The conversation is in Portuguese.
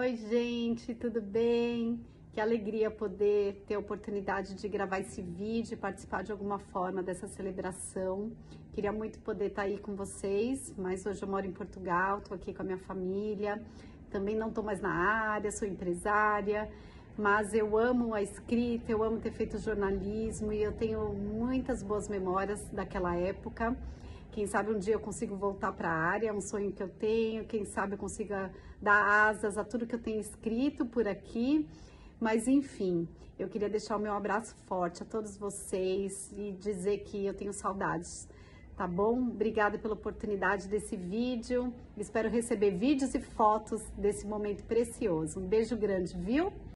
Oi, gente, tudo bem? Que alegria poder ter a oportunidade de gravar esse vídeo e participar de alguma forma dessa celebração. Queria muito poder estar aí com vocês, mas hoje eu moro em Portugal, estou aqui com a minha família. Também não estou mais na área, sou empresária, mas eu amo a escrita, eu amo ter feito jornalismo e eu tenho muitas boas memórias daquela época. Quem sabe um dia eu consigo voltar para a área, é um sonho que eu tenho. Quem sabe eu consiga dar asas a tudo que eu tenho escrito por aqui. Mas enfim, eu queria deixar o meu abraço forte a todos vocês e dizer que eu tenho saudades. Tá bom? Obrigada pela oportunidade desse vídeo. Espero receber vídeos e fotos desse momento precioso. Um beijo grande, viu?